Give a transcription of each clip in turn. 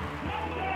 Number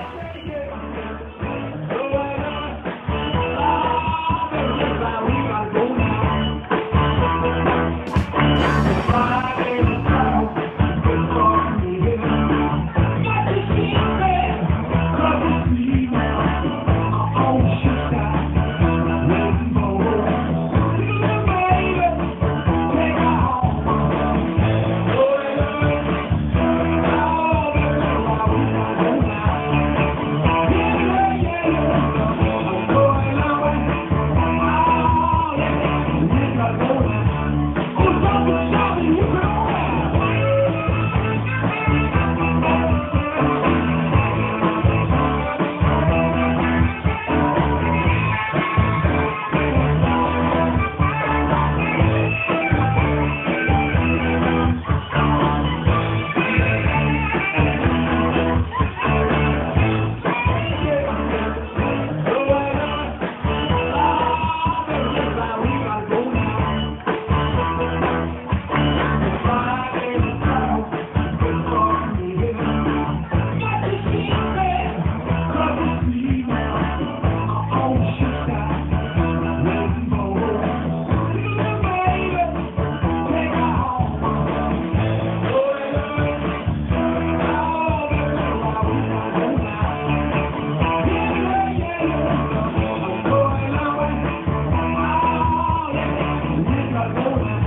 Papa. Jones.